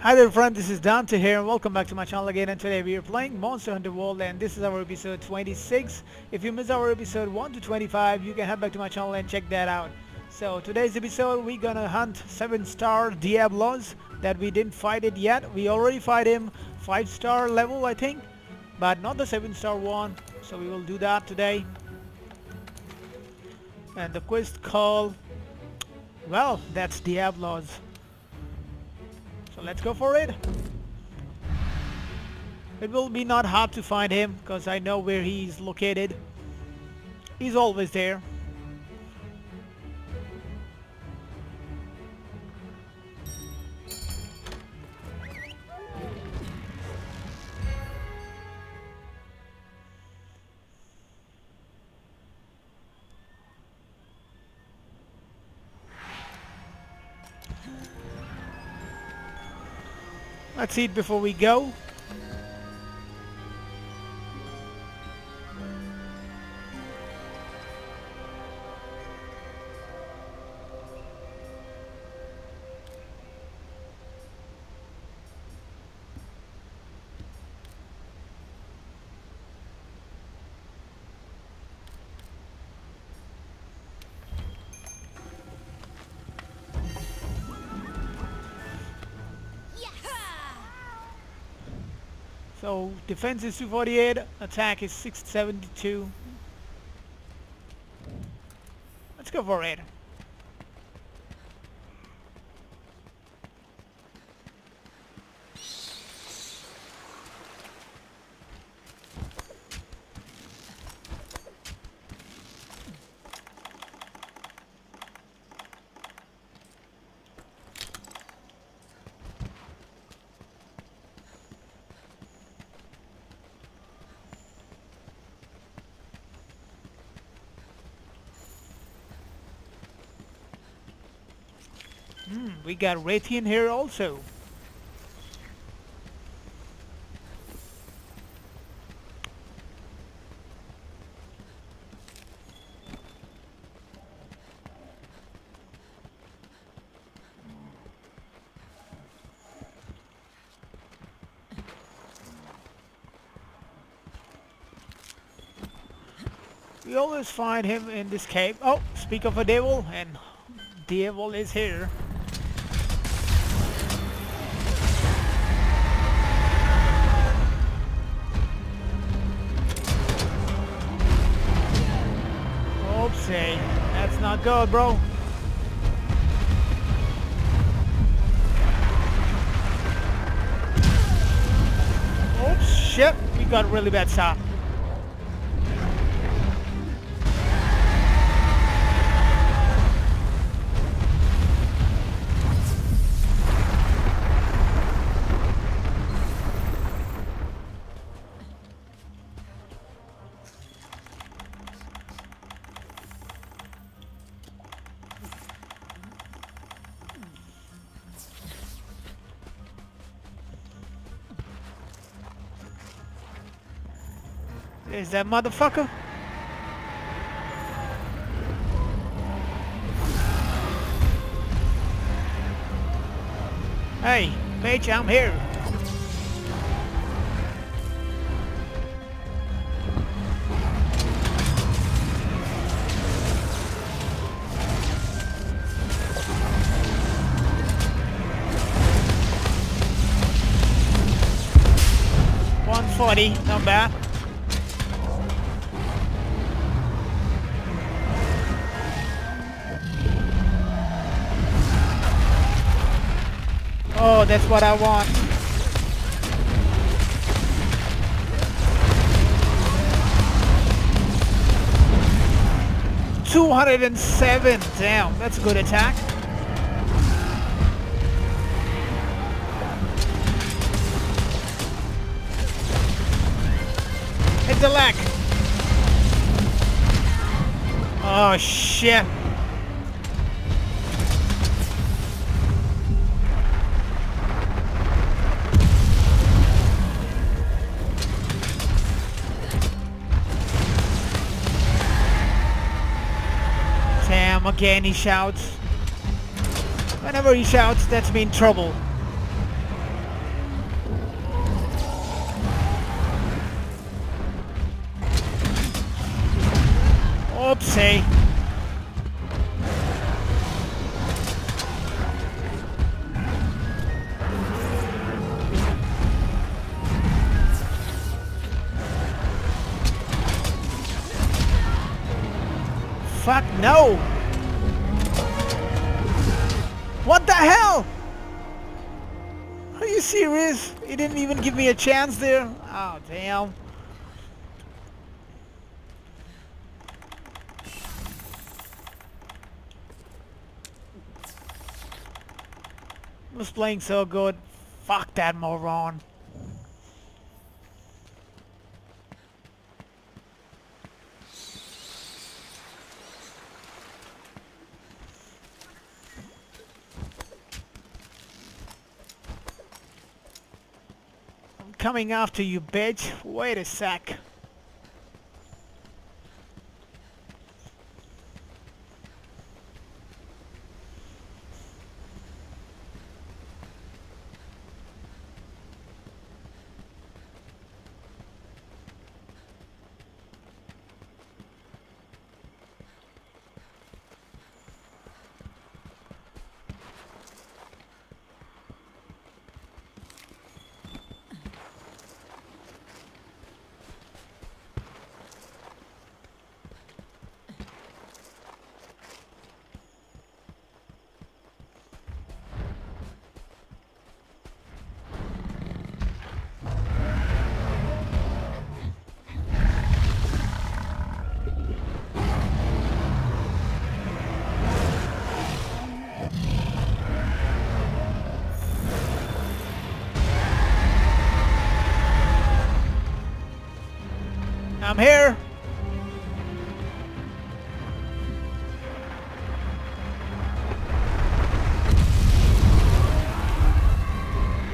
Hi there friend, this is Dante here and welcome back to my channel again and today we are playing Monster Hunter World and this is our episode 26. If you missed our episode 1 to 25 you can head back to my channel and check that out. So today's episode we're gonna hunt 7 star Diablos that we didn't fight it yet. We already fight him 5 star level I think but not the 7 star one so we will do that today. And the quest call, well that's Diablos. So let's go for it. It will be not hard to find him because I know where he's located. He's always there. Let's eat before we go. So defense is 248, attack is 672. Let's go for it. Got Rathian here also. We always find him in this cave. Oh, speak of a devil, and devil is here. Good, bro. Oops, shit, we got a really bad shot. Is that motherfucker? Hey, Paige, I'm here. One forty, not bad. That's what I want. Two hundred and seven. Damn, that's a good attack. Hit the leg. Oh shit. again he shouts. Whenever he shouts, that's me in trouble. Oopsie. Chance there? Oh damn. was playing so good. Fuck that moron. Coming after you, bitch. Wait a sec. I'm here.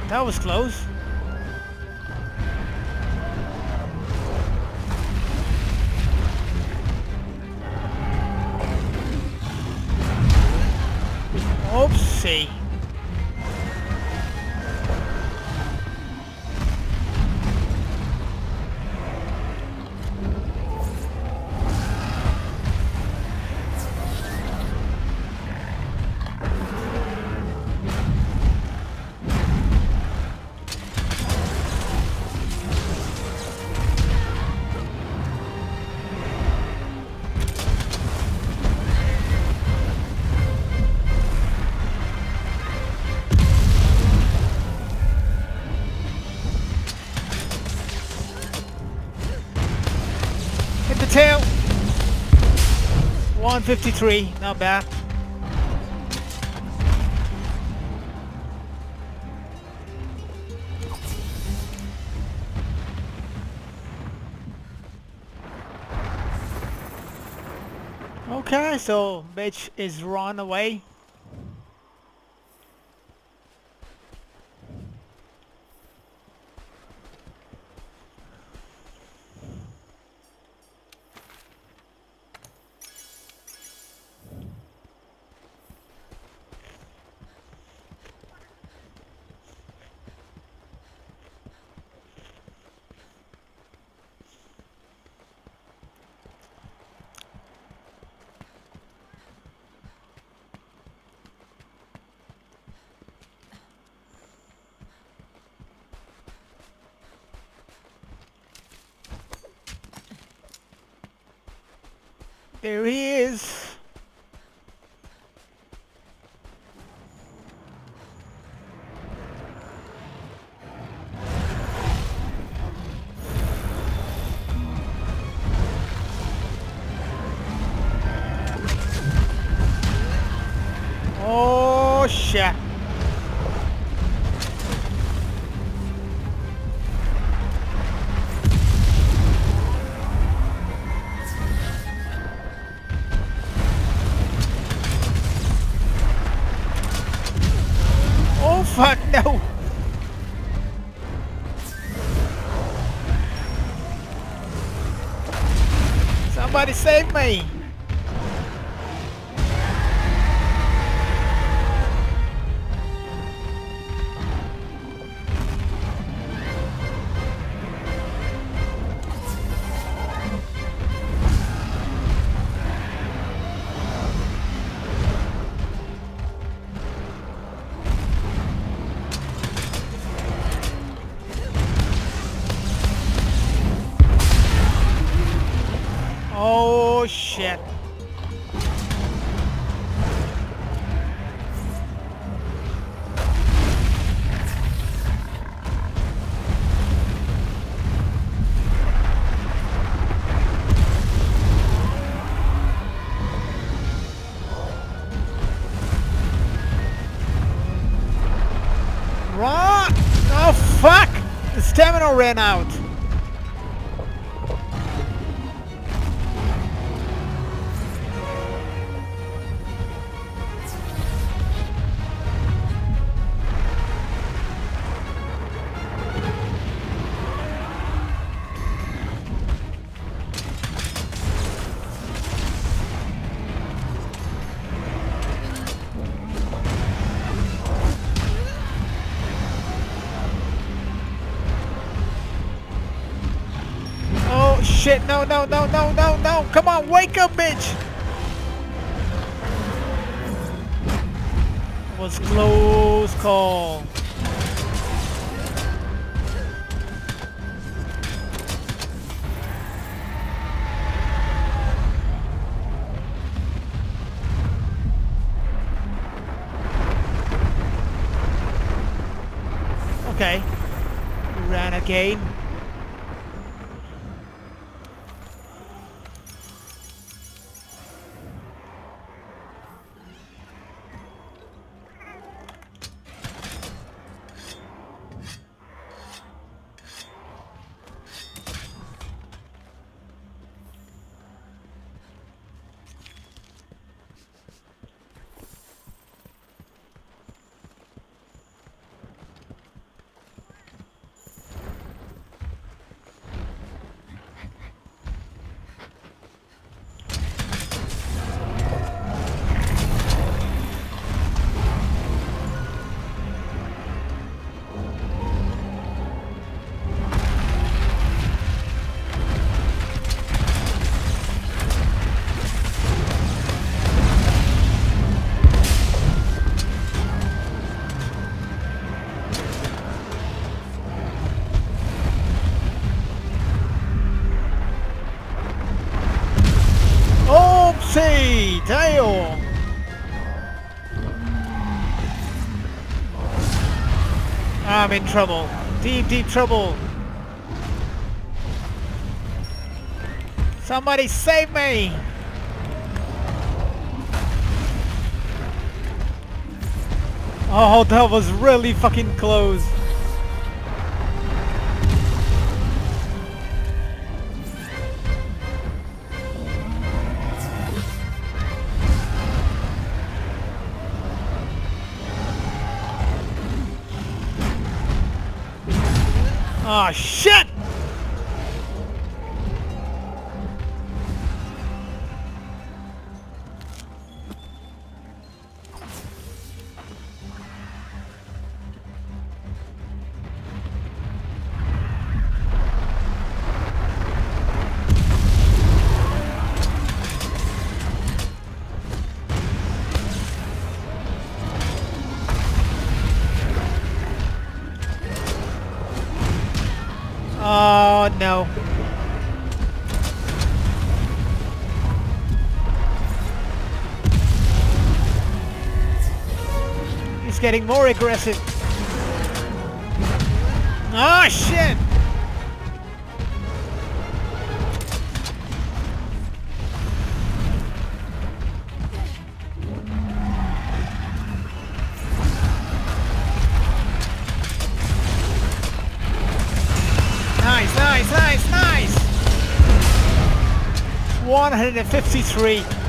That was close. 153, not bad. Okay, so bitch is run away. There he is. Oh shit. Somebody save me! Ran out. Shit, no, no, no, no, no, no. Come on, wake up, bitch. It Was close call. Okay. Ran I'm in trouble. Deep, deep trouble. Somebody save me! Oh, that was really fucking close. Shit! Getting more aggressive. Oh shit! Nice, nice, nice, nice! 153.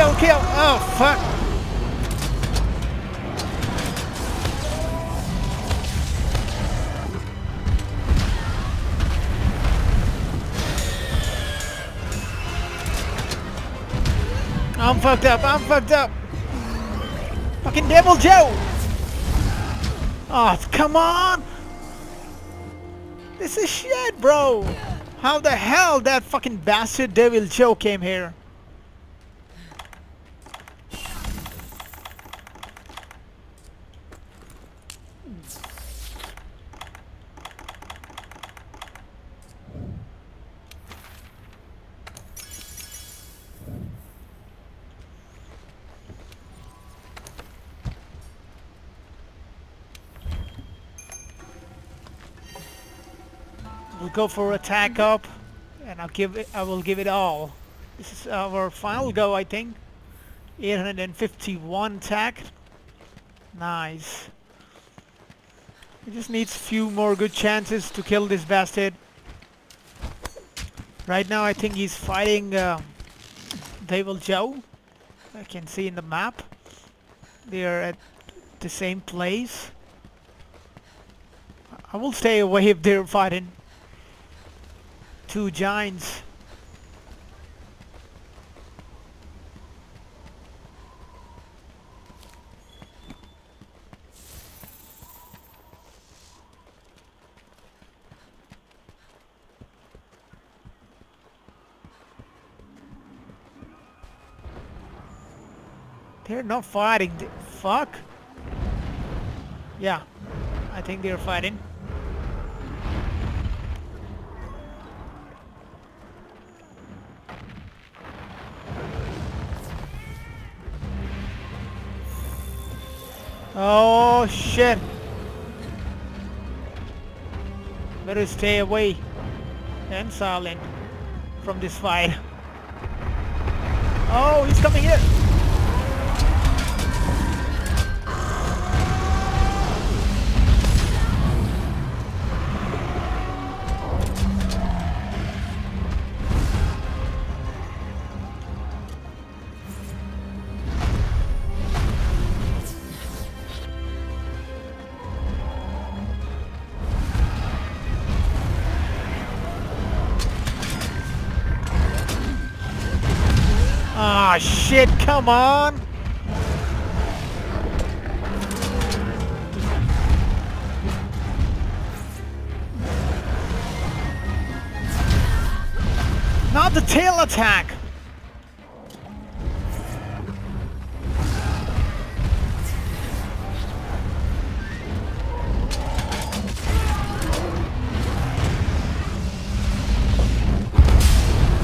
Kill, kill! Oh, fuck! I'm fucked up, I'm fucked up! Fucking Deviljho! Oh, come on! This is shit, bro! How the hell that fucking bastard Deviljho came here? Go for attack up, and I'll give it. I will give it all. This is our final go, I think. 851 attack. Nice. He just needs few more good chances to kill this bastard. Right now I think he's fighting uh, Deviljho. I can see in the map. They are at the same place. I will stay away if they're fighting two giants. They're not fighting. Fuck. Yeah. I think they're fighting. Oh shit. Better stay away and silent from this fight. Oh, he's coming here. Come on! Not the tail attack!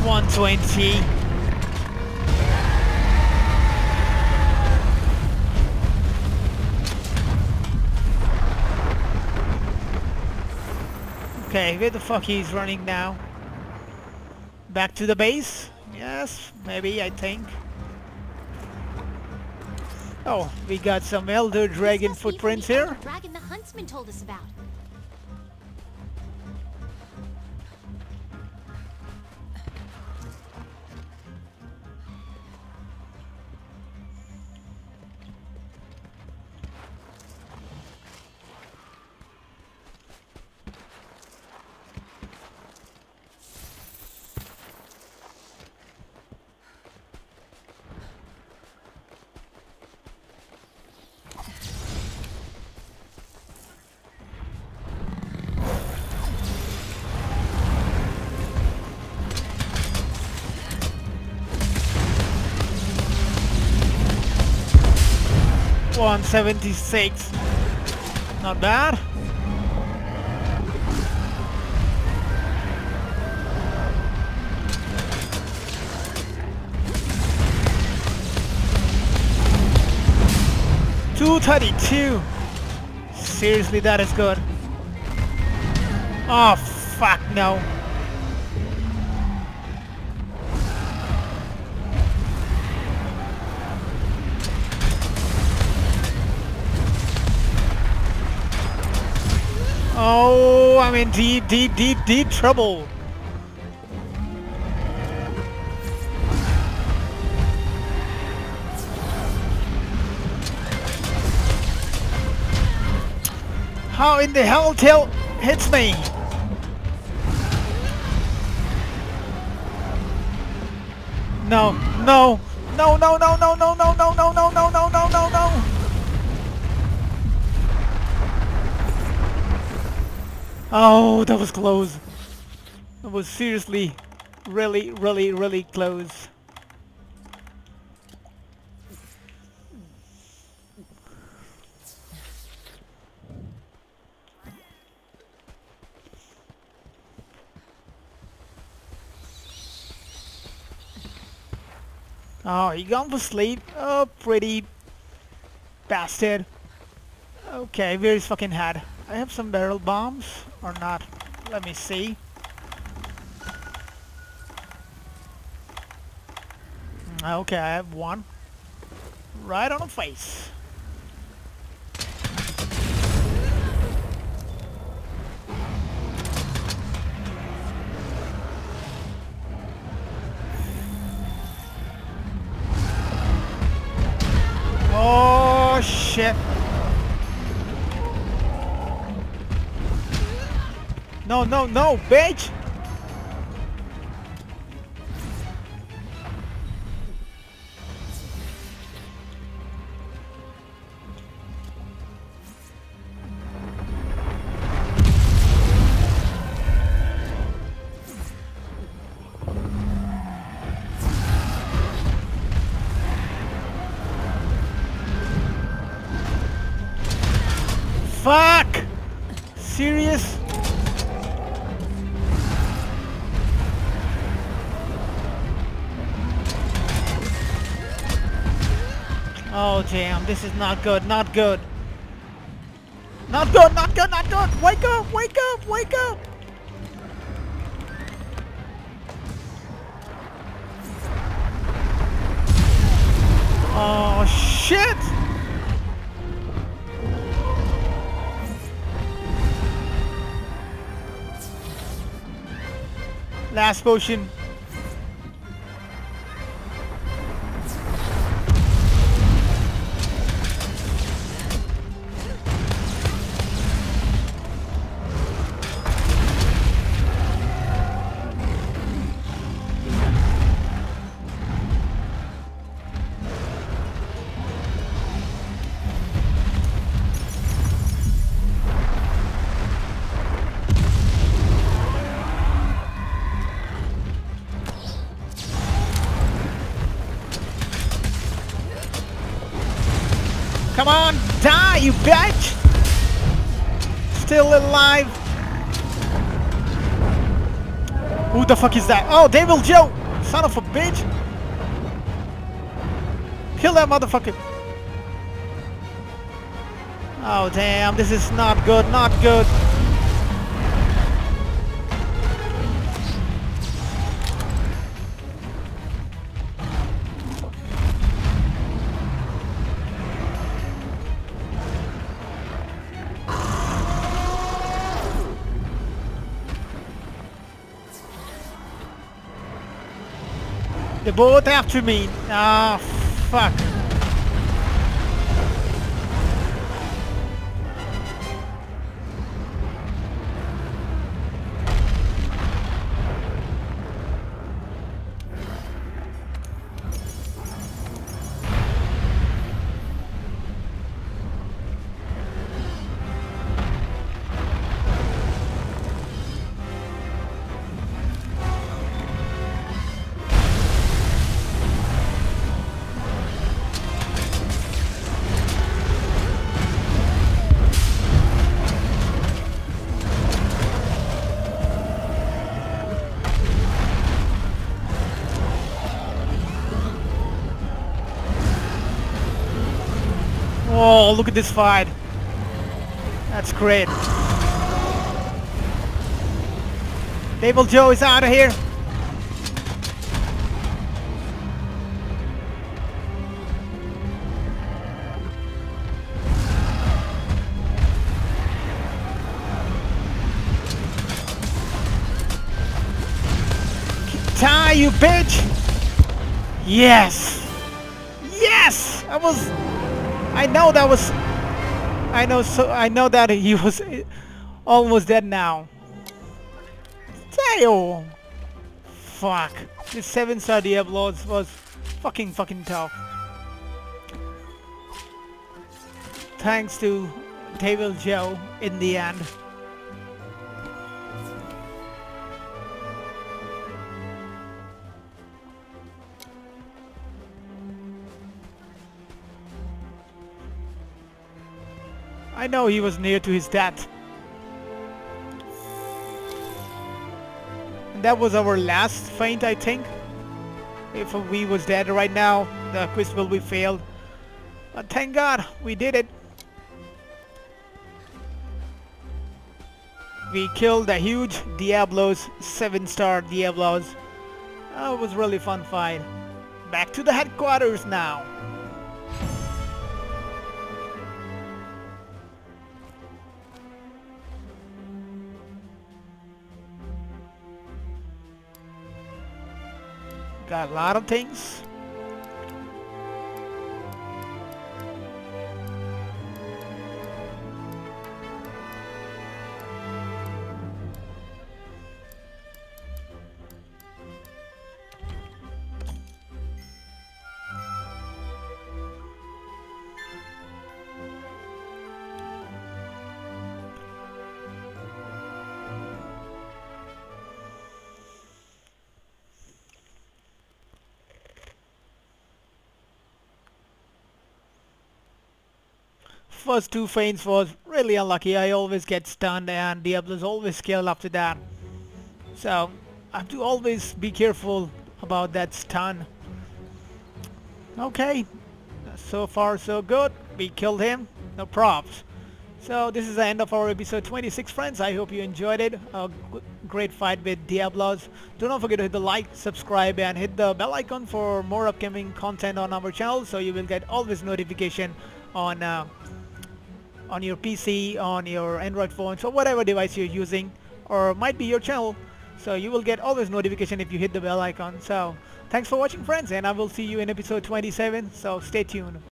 One twenty. Okay, where the fuck he's running now? Back to the base? Yes, maybe, I think. Oh, we got some Elder Dragon This must be from footprints here. Dragon the huntsman told us about. One seventy-six. Not bad. Two thirty-two. Seriously, that is good. Oh fuck no. Oh, I'm in deep, deep, deep, deep trouble. How in the hell tail hits me? No, no. No, no, no, no, no, no, no, no, no, no, no, no, no, no, no, no. Oh, that was close. That was seriously really, really, really close. Oh, he gone for sleep? Oh, pretty bastard. Okay, where's fucking head? I have some barrel bombs or not? Let me see. Okay, I have one. Right on the face. No, no, no, bitch! This is not good, not good. Not good, not good, not good! Wake up, wake up, wake up! Oh shit! Last potion. Alive. Who the fuck is that? Oh, Deviljho! Son of a bitch! Kill that motherfucker! Oh damn, this is not good, not good. Both after me. Ah, fuck. Oh, look at this fight. That's great. Deviljho is out of here. Die, you bitch! Yes! Yes! I was... I know that was... I know so... I know that he was almost dead now. Damn! Fuck. This 7 star Diablos was fucking fucking tough. Thanks to Deviljho in the end. I know he was near to his death. And that was our last faint, I think. If we was dead right now, the quiz will be failed. But thank God, we did it. we killed the huge Diablos, 7 star Diablos. It was really fun fight. Back to the headquarters now. Got a lot of things. First two faints was really unlucky. I always get stunned and Diablos always kill after that. So I have to always be careful about that stun. Okay, so far so good. We killed him. No props. So this is the end of our episode 26 friends. I hope you enjoyed it. A great fight with Diablos. Do not forget to hit the like, subscribe and hit the bell icon for more upcoming content on our channel so you will get always notification on uh, on your PC, on your Android phone, so whatever device you're using or might be your channel. So you will get always notification if you hit the bell icon. So thanks for watching friends and I will see you in episode 27. So stay tuned.